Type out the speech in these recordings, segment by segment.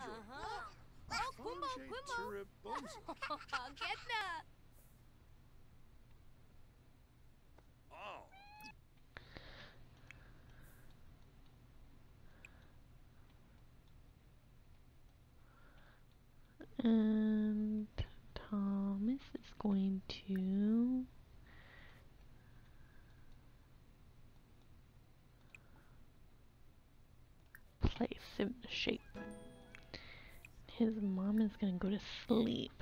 Uh-huh. Oh, Kumbo, Kumbo. Get na. Oh. And Thomas is going to place him to shape. His mom is to go to sleep.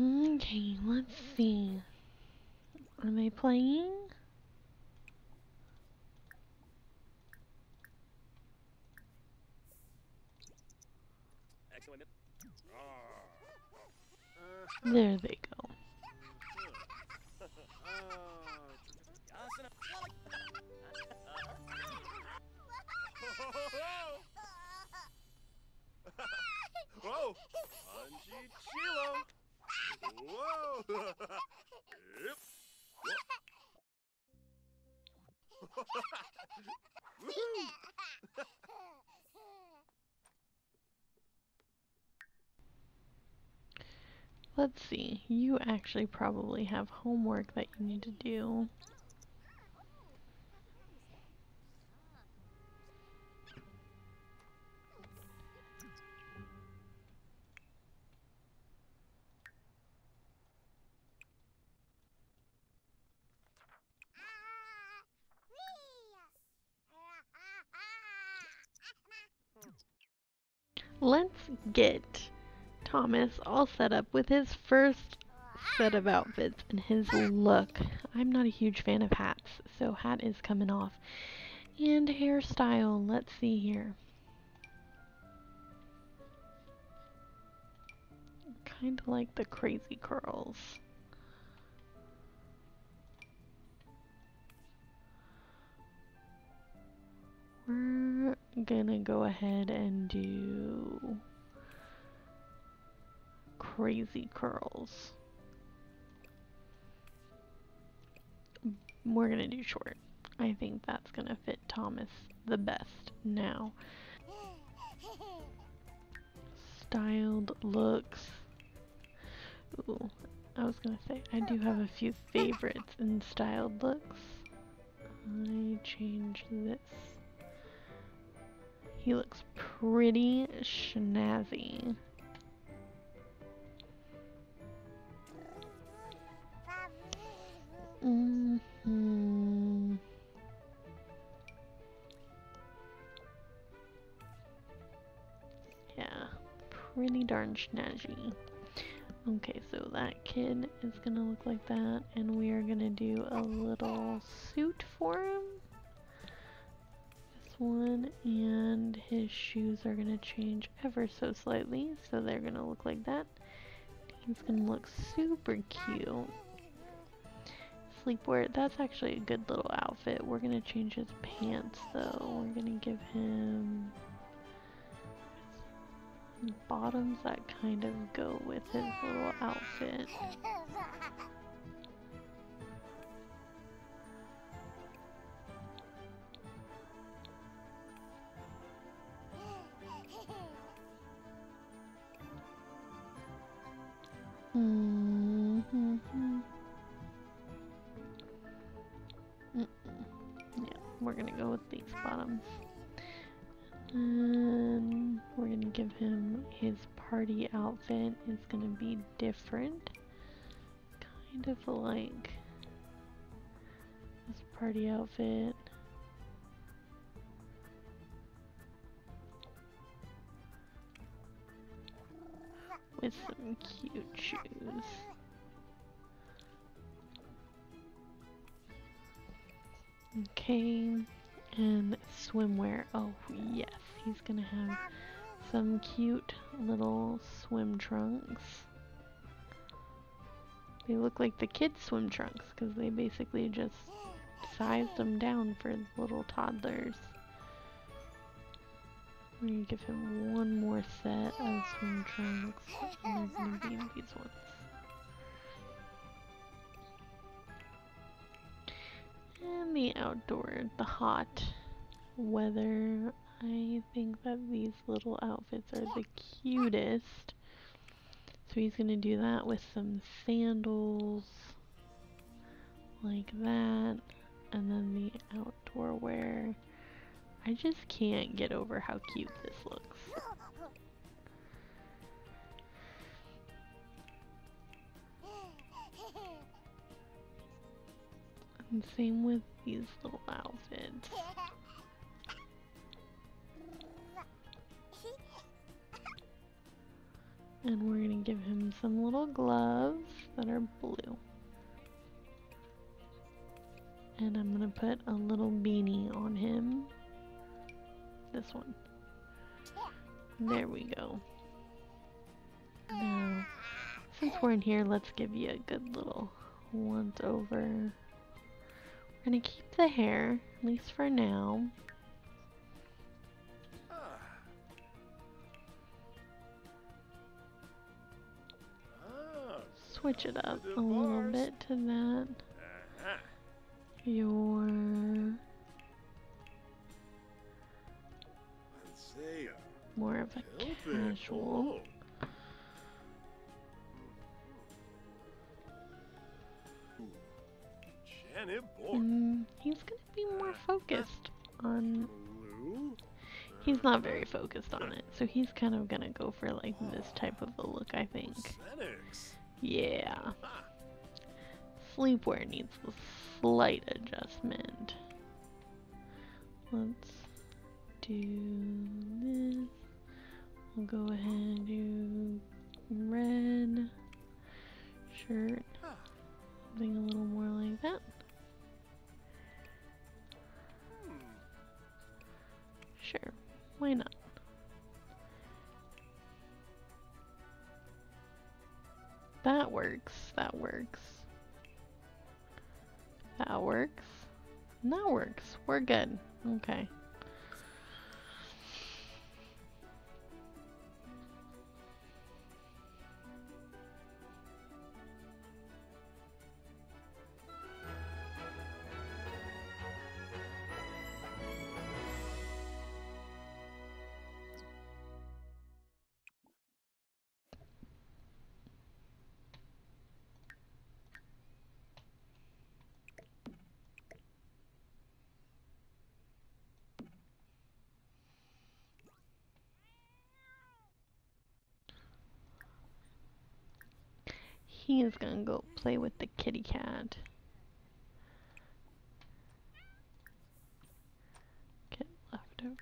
Okay, let's see. Are they playing? There they go. Yasana. Whoa! Anji Chilo! Whoa! yep. Woohoo! Let's see. You actually probably have homework that you need to do. Let's get Thomas all set up with his first set of outfits and his look. I'm not a huge fan of hats, so hat is coming off. And hairstyle, let's see here. Kind of like the crazy curls. We're gonna go ahead and do crazy curls. We're gonna do short. I think that's gonna fit Thomas the best now. Styled looks. Ooh, I was gonna say, I do have a few favorites in styled looks. I change this. He looks pretty snazzy. Mm-hmm. Yeah, pretty darn snazzy. Okay, so that kid is gonna look like that, and we are gonna do a little suit for him. One, and his shoes are gonna change ever so slightly, so they're gonna look like that. He's gonna look super cute sleepwear. That's actually a good little outfit. We're gonna change his pants though. We're gonna give him bottoms that kind of go with his little outfit. Mm -hmm. Mm -mm. Yeah, we're gonna go with these bottoms. And we're gonna give him his party outfit It's gonna be different. Kind of like this party outfit. With some cute shoes. Okay, and swimwear. Oh yes, he's gonna have some cute little swim trunks. They look like the kids' swim trunks because they basically just sized them down for little toddlers. We're gonna give him one more set of swim trunks, and they're gonna be these ones. And the outdoor, the hot weather. I think that these little outfits are the cutest. So he's gonna do that with some sandals like that. And then the outdoor wear. I just can't get over how cute this looks. And same with these little outfits. And we're gonna give him some little gloves that are blue. And I'm gonna put a little beanie on him. This one. There we go. Now, since we're in here, let's give you a good little once over. We're gonna keep the hair, at least for now. Switch it up a little bit to that. Uh-huh. Your more of a casual. Ooh. Janet Boy. Mm, he's gonna be more focused on. He's not very focused on it, so he's kind of gonna go for like this type of a look, I think. Yeah. Ah. Sleepwear needs a slight adjustment. Let's do this. We'll go ahead and do red shirt. Something a little more like that. Sure. Why not? That works. That works. That works. That works. We're good. Okay. He is gonna go play with the kitty cat. Get leftovers.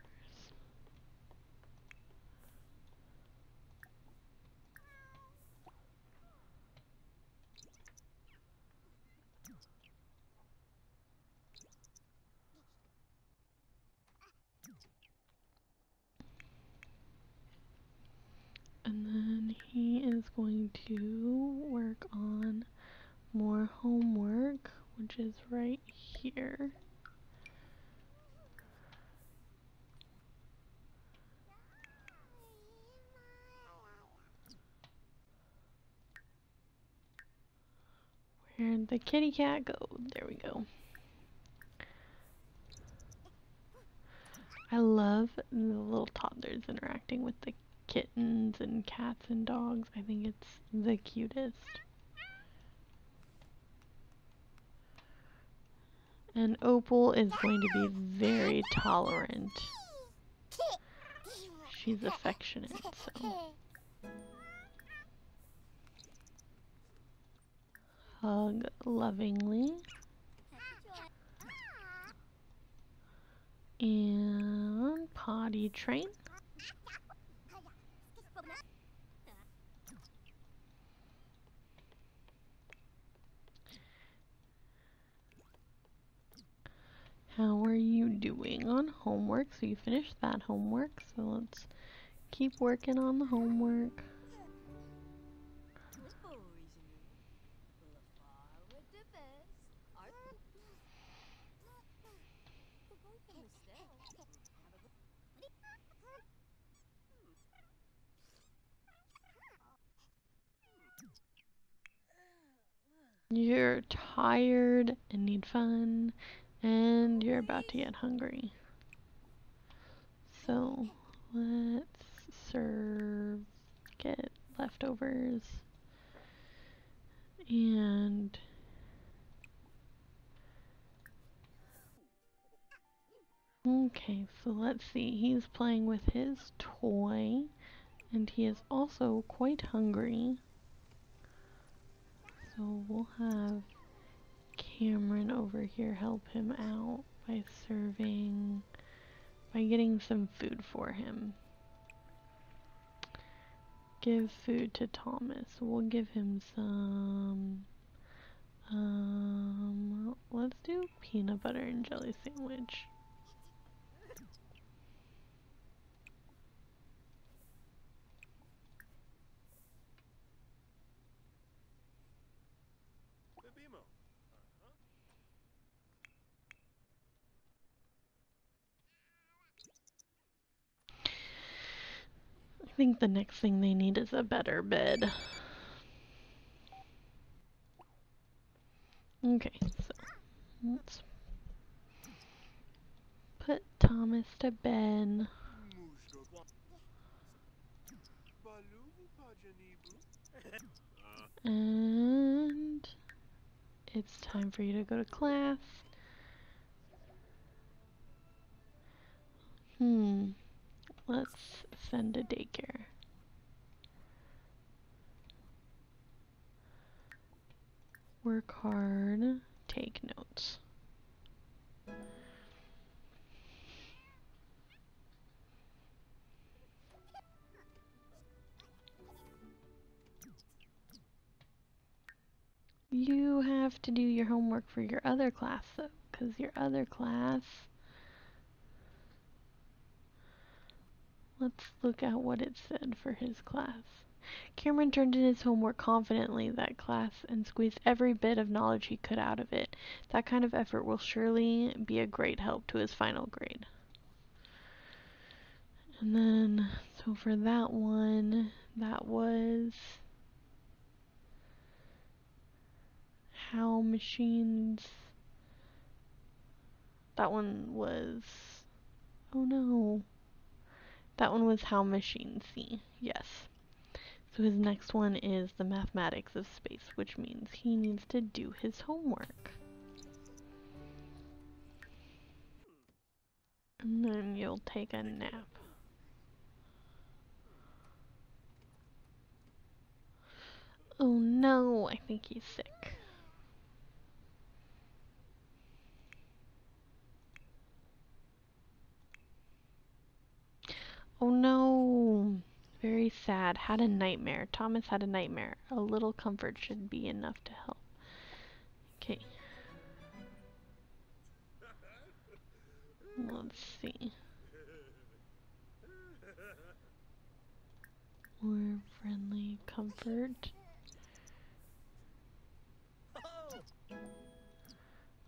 And then he is going to work on more homework, which is right here. Where'd the kitty cat go? There we go. I love the little toddlers interacting with the kittens and cats and dogs. I think it's the cutest. And Opal is going to be very tolerant. She's affectionate, so. Hug lovingly. And potty train. How are you doing on homework? So you finished that homework, so let's keep working on the homework. You're tired and need fun. And you're about to get hungry. So let's serve, get leftovers, and okay, so let's see. He's playing with his toy, and he is also quite hungry. So we'll have Cameron over here help him out by serving, by getting some food for him. Give food to Thomas. We'll give him some, um, let's do peanut butter and jelly sandwich. Bebimo. I think the next thing they need is a better bed. Okay, so let's put Thomas to bed. And it's time for you to go to class. Hmm. Let's send to daycare. Work hard, take notes. You have to do your homework for your other class though, because your other class Let's look at what it said for his class. Cameron turned in his homework confidently that class and squeezed every bit of knowledge he could out of it. That kind of effort will surely be a great help to his final grade. And then, so for that one, that was how machines. That one was. Oh no. That one was how machines see. Yes. So his next one is the mathematics of space, which means he needs to do his homework. And then you'll take a nap. Oh no, I think he's sick. Oh no! Very sad. Had a nightmare. Thomas had a nightmare. A little comfort should be enough to help. Okay. Let's see. More friendly comfort.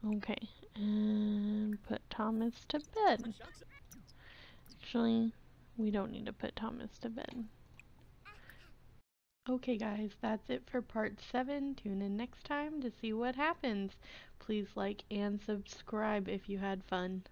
Okay, and put Thomas to bed. Actually, we don't need to put Thomas to bed. Okay guys, that's it for part 7. Tune in next time to see what happens. Please like and subscribe if you had fun.